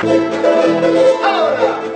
Ahora.